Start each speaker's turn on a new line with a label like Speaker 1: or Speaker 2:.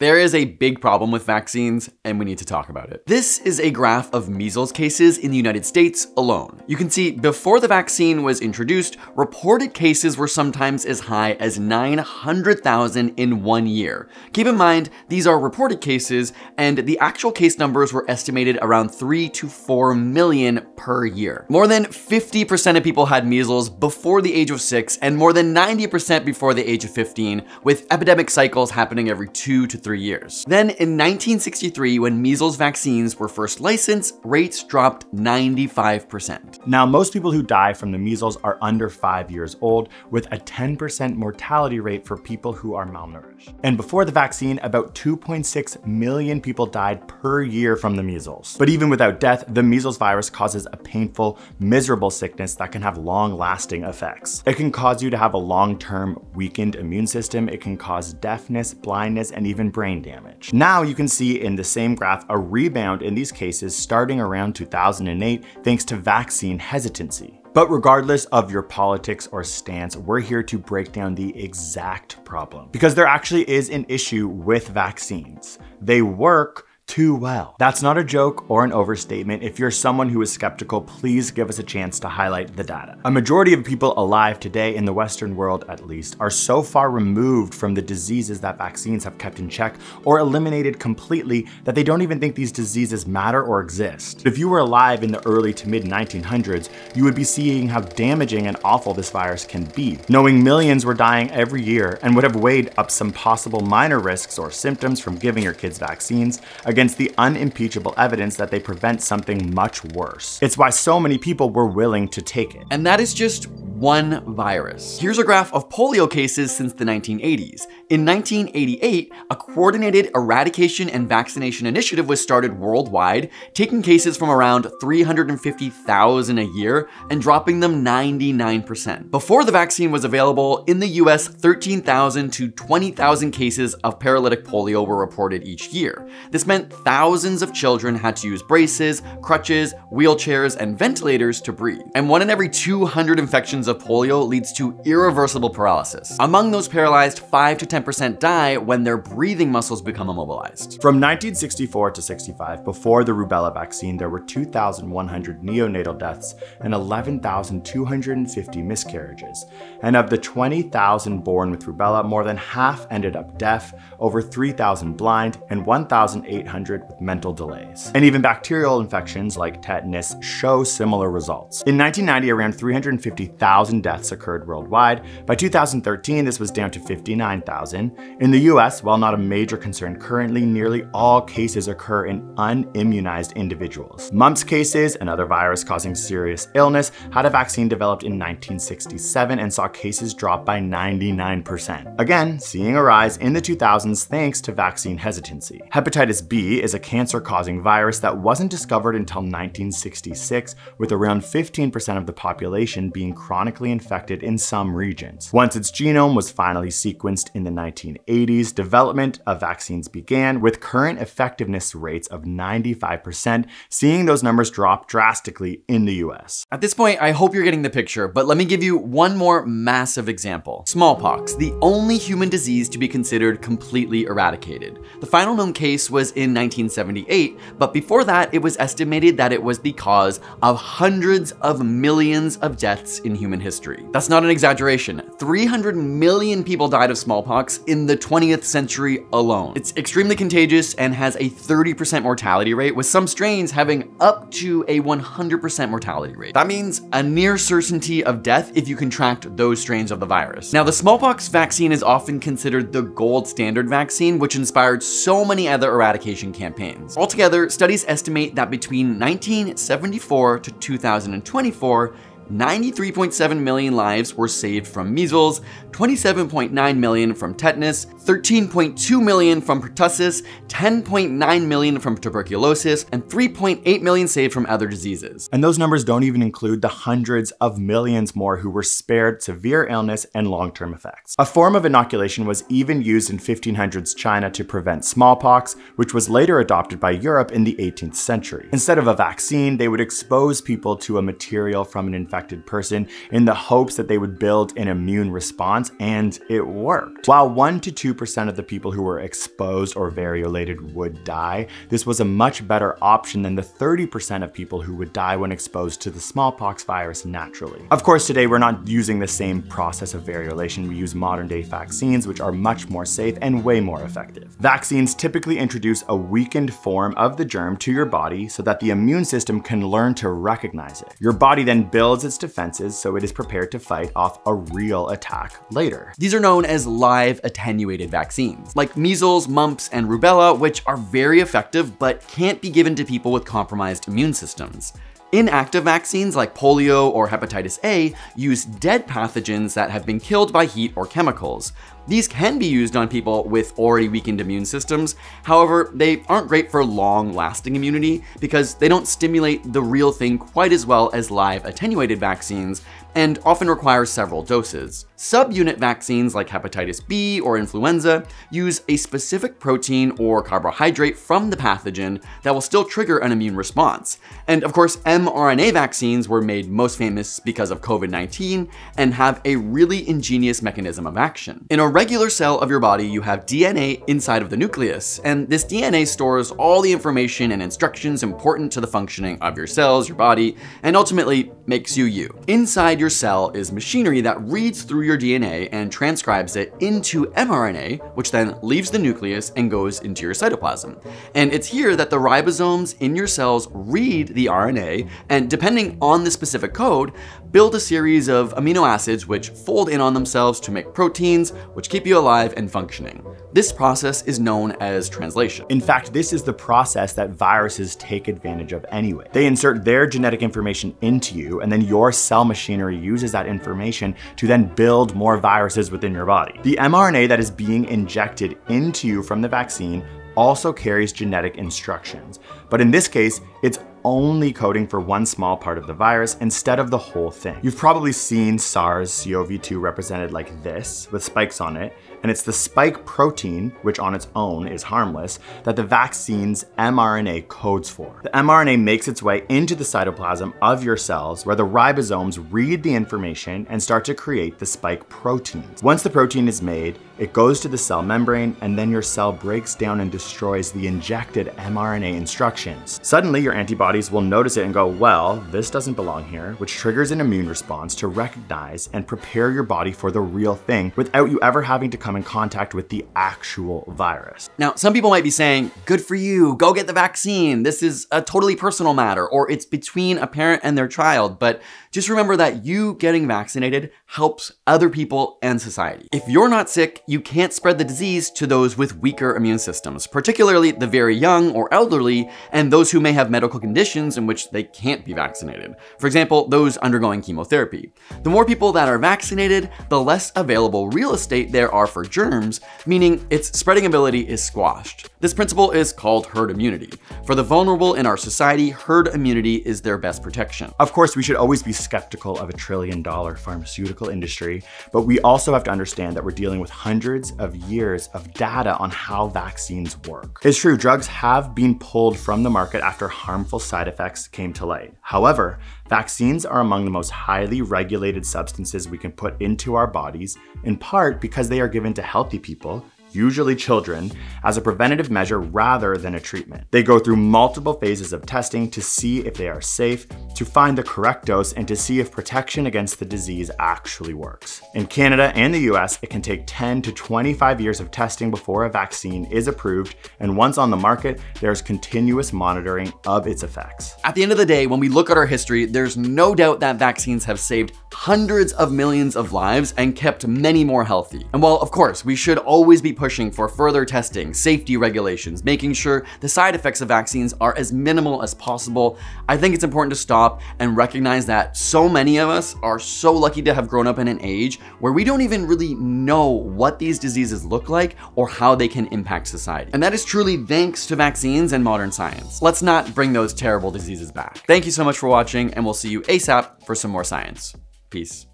Speaker 1: There is a big problem with vaccines, and we need to talk about it. This is a graph of measles cases in the United States alone. You can see before the vaccine was introduced, reported cases were sometimes as high as 900,000 in one year. Keep in mind, these are reported cases, and the actual case numbers were estimated around 3 to 4 million per year. More than 50% of people had measles before the age of 6, and more than 90% before the age of 15, with epidemic cycles happening every 2 to three years. Then in 1963, when measles vaccines were first licensed, rates dropped 95%.
Speaker 2: Now, most people who die from the measles are under five years old, with a 10% mortality rate for people who are malnourished. And before the vaccine, about 2.6 million people died per year from the measles. But even without death, the measles virus causes a painful, miserable sickness that can have long lasting effects. It can cause you to have a long term weakened immune system, it can cause deafness, blindness, and even brain damage. Now you can see in the same graph a rebound in these cases starting around 2008 thanks to vaccine hesitancy. But regardless of your politics or stance, we're here to break down the exact problem. Because there actually is an issue with vaccines. They work, too well. That's not a joke or an overstatement. If you're someone who is skeptical, please give us a chance to highlight the data. A majority of people alive today, in the Western world at least, are so far removed from the diseases that vaccines have kept in check or eliminated completely that they don't even think these diseases matter or exist. If you were alive in the early to mid 1900s, you would be seeing how damaging and awful this virus can be, knowing millions were dying every year and would have weighed up some possible minor risks or symptoms from giving your kids vaccines against the unimpeachable evidence that they prevent something much worse. It's why so many people were willing to take it.
Speaker 1: And that is just one virus. Here's a graph of polio cases since the 1980s. In 1988, a coordinated eradication and vaccination initiative was started worldwide, taking cases from around 350,000 a year and dropping them 99%. Before the vaccine was available, in the US, 13,000 to 20,000 cases of paralytic polio were reported each year. This meant thousands of children had to use braces, crutches, wheelchairs, and ventilators to breathe. And one in every 200 infections of polio leads to irreversible paralysis. Among those paralyzed, 5 to 10% die when their breathing muscles become immobilized.
Speaker 2: From 1964 to 65, before the rubella vaccine, there were 2,100 neonatal deaths and 11,250 miscarriages. And of the 20,000 born with rubella, more than half ended up deaf, over 3,000 blind, and 1,800 with mental delays. And even bacterial infections like tetanus show similar results. In 1990, around 350,000 deaths occurred worldwide. By 2013, this was down to 59,000. In the US, while not a major concern currently, nearly all cases occur in unimmunized individuals. Mumps cases, another virus causing serious illness, had a vaccine developed in 1967 and saw cases drop by 99%. Again, seeing a rise in the 2000s thanks to vaccine hesitancy. Hepatitis B is a cancer causing virus that wasn't discovered until 1966, with around 15% of the population being chronically infected in some regions. Once its genome was finally sequenced in the 1980s, development of vaccines began, with current effectiveness rates of 95%, seeing those numbers drop drastically in the US.
Speaker 1: At this point, I hope you're getting the picture, but let me give you one more massive example. Smallpox, the only human disease to be considered completely eradicated. The final known case was in 1978, but before that, it was estimated that it was the cause of hundreds of millions of deaths in human history. That's not an exaggeration. 300 million people died of smallpox in the 20th century alone. It's extremely contagious and has a 30% mortality rate, with some strains having up to a 100% mortality rate. That means a near certainty of death if you contract those strains of the virus. Now, the smallpox vaccine is often considered the gold standard vaccine, which inspired so many other eradication campaigns. Altogether, studies estimate that between 1974 to 2024, 93.7 million lives were saved from measles, 27.9 million from tetanus, 13.2 million from pertussis, 10.9 million from tuberculosis, and 3.8 million saved from other diseases.
Speaker 2: And those numbers don't even include the hundreds of millions more who were spared severe illness and long-term effects. A form of inoculation was even used in 1500s China to prevent smallpox, which was later adopted by Europe in the 18th century. Instead of a vaccine, they would expose people to a material from an infection infected person in the hopes that they would build an immune response, and it worked. While 1 to 2% of the people who were exposed or variolated would die, this was a much better option than the 30% of people who would die when exposed to the smallpox virus naturally. Of course, today we're not using the same process of variolation. We use modern day vaccines, which are much more safe and way more effective. Vaccines typically introduce a weakened form of the germ to your body so that the immune system can learn to recognize it. Your body then builds its defenses so it is prepared to fight off a real attack later.
Speaker 1: These are known as live attenuated vaccines, like measles, mumps, and rubella, which are very effective but can't be given to people with compromised immune systems. Inactive vaccines like polio or hepatitis A use dead pathogens that have been killed by heat or chemicals. These can be used on people with already weakened immune systems. However, they aren't great for long lasting immunity because they don't stimulate the real thing quite as well as live attenuated vaccines and often require several doses. Subunit vaccines like hepatitis B or influenza use a specific protein or carbohydrate from the pathogen that will still trigger an immune response. And of course, mRNA vaccines were made most famous because of COVID-19 and have a really ingenious mechanism of action. In a regular cell of your body, you have DNA inside of the nucleus, and this DNA stores all the information and instructions important to the functioning of your cells, your body, and ultimately makes you you. Inside your cell is machinery that reads through your DNA and transcribes it into mRNA, which then leaves the nucleus and goes into your cytoplasm. And it's here that the ribosomes in your cells read the RNA, and depending on the specific code, build a series of amino acids which fold in on themselves to make proteins, which keep you alive and functioning. This process is known as translation.
Speaker 2: In fact, this is the process that viruses take advantage of anyway. They insert their genetic information into you, and then your cell machinery uses that information to then build more viruses within your body. The mRNA that is being injected into you from the vaccine also carries genetic instructions. But in this case, it's only coding for one small part of the virus instead of the whole thing. You've probably seen SARS-CoV-2 represented like this, with spikes on it, and it's the spike protein, which on its own is harmless, that the vaccine's mRNA codes for. The mRNA makes its way into the cytoplasm of your cells, where the ribosomes read the information and start to create the spike proteins. Once the protein is made, it goes to the cell membrane, and then your cell breaks down and destroys the injected mRNA instructions. Suddenly, your antibodies will notice it and go, well, this doesn't belong here, which triggers an immune response to recognize and prepare your body for the real thing without you ever having to come in contact with the actual virus.
Speaker 1: Now, some people might be saying, good for you, go get the vaccine. This is a totally personal matter, or it's between a parent and their child. But just remember that you getting vaccinated helps other people and society. If you're not sick, you can't spread the disease to those with weaker immune systems, particularly the very young or elderly, and those who may have medical conditions in which they can't be vaccinated. For example, those undergoing chemotherapy. The more people that are vaccinated, the less available real estate there are for germs, meaning its spreading ability is squashed. This principle is called herd immunity. For the vulnerable in our society, herd immunity is their best protection.
Speaker 2: Of course, we should always be skeptical of a trillion dollar pharmaceutical industry, but we also have to understand that we're dealing with hundreds of years of data on how vaccines work. It's true, drugs have been pulled from the market after harmful side effects came to light. However, vaccines are among the most highly regulated substances we can put into our bodies, in part because they are given to healthy people usually children, as a preventative measure rather than a treatment. They go through multiple phases of testing to see if they are safe, to find the correct dose, and to see if protection against the disease actually works. In Canada and the US, it can take 10 to 25 years of testing before a vaccine is approved, and once on the market, there's continuous monitoring of its effects.
Speaker 1: At the end of the day, when we look at our history, there's no doubt that vaccines have saved hundreds of millions of lives and kept many more healthy. And while, of course, we should always be pushing for further testing, safety regulations, making sure the side effects of vaccines are as minimal as possible, I think it's important to stop and recognize that so many of us are so lucky to have grown up in an age where we don't even really know what these diseases look like or how they can impact society. And that is truly thanks to vaccines and modern science. Let's not bring those terrible diseases back. Thank you so much for watching, and we'll see you ASAP for some more science. Peace.